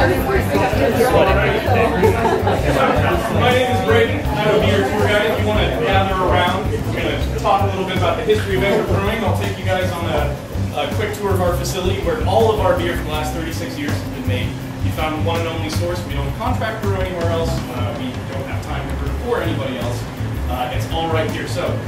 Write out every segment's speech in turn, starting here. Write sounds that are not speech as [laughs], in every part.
My name is Braden. I'm a beer tour guide. If you want to gather around, we're going to talk a little bit about the history of Anchor Brewing. I'll take you guys on a, a quick tour of our facility where all of our beer from the last 36 years has been made. We found one and only source. We don't contract brew anywhere else. Uh, we don't have time to brew for anybody else. Uh, it's all right here. So.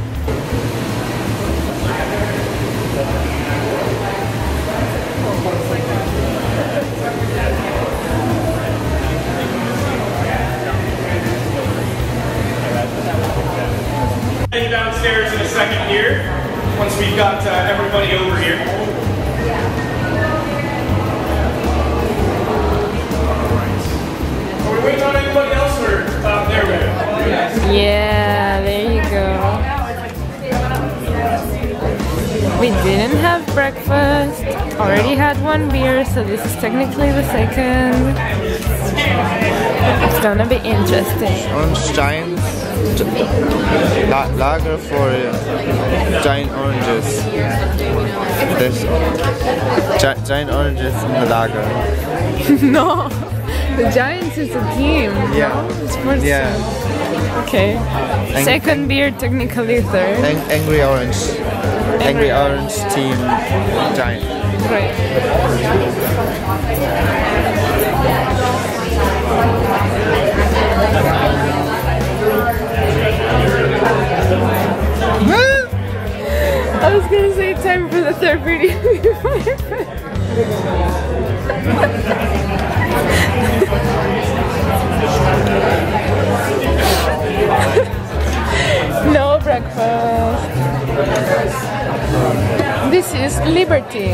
Here, once we've got uh, everybody over here. Are we waiting on anybody else or uh, there we go? Yeah, there you go. We didn't have breakfast. Already had one beer, so this is technically the second. It's gonna be interesting. Orange giant la lager for uh, giant oranges. There's gi giant oranges in the lager. [laughs] no, the Giants is a team. Yeah. Oh, Sports Yeah. team. Okay. Ang- Second beer, technically third. Ang angry orange. Angry orange team giant. Right. For the third video. [laughs] no breakfast. This is Liberty.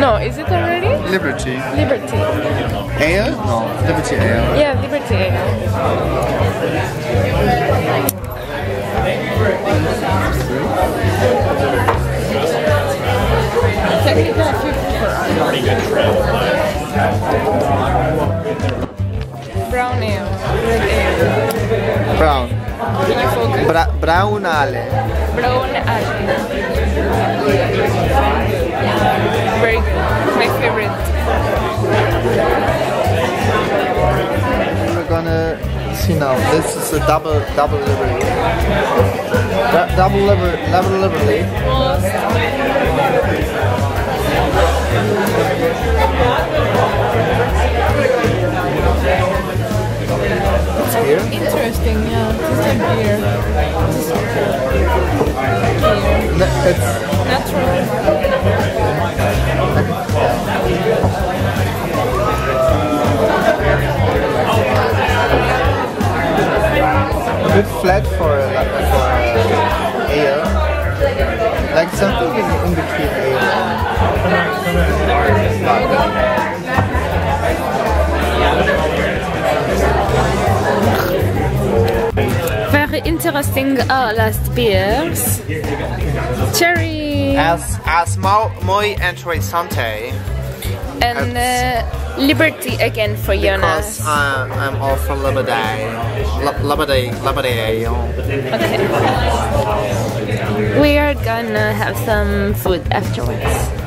No, is it already? Liberty. Liberty. Ale? No, Liberty Ale. Yeah, Liberty Ale. Brown ale. Red ale. Brown. Can you focus? Bra brown ale. Brown ale. Very good. My favorite. We're gonna see now. This is a double double livery. Du- double liver double livery. A It's Natural. a bit flat for a, like, for uh, a ale. Like something in, in between ale interesting uh, last beers. Cherry As as muy interessante and uh, Liberty again for because Jonas. uh, I'm all for Liberty. Liberty, Liberty. Okay. We are gonna have some food afterwards.